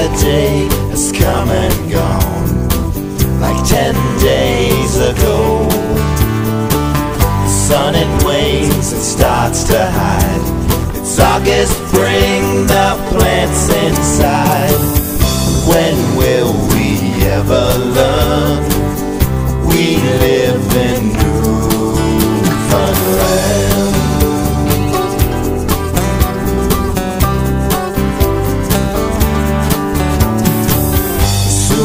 Saturday has come and gone like ten days ago. The sun it wanes and starts to hide. It's August, bring the plants inside.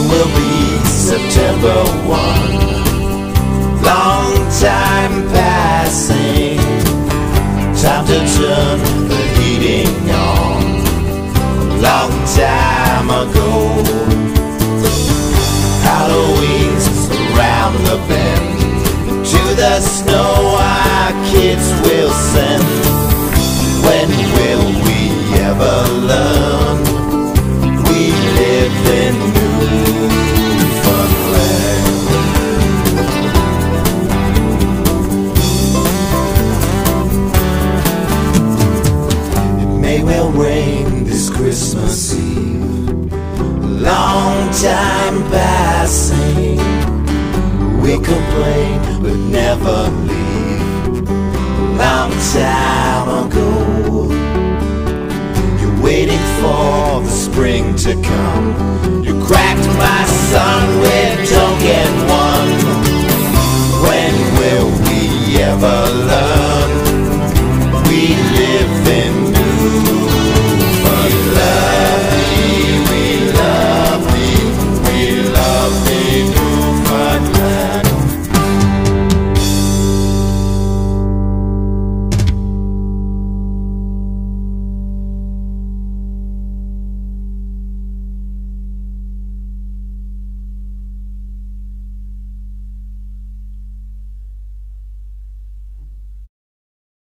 Will be September 1. Long time passing. Time to turn the heating on. Long time ago. Well rain this Christmas Eve. Long time passing. We complain but never leave. Long time ago. You're waiting for the spring to come. You cracked my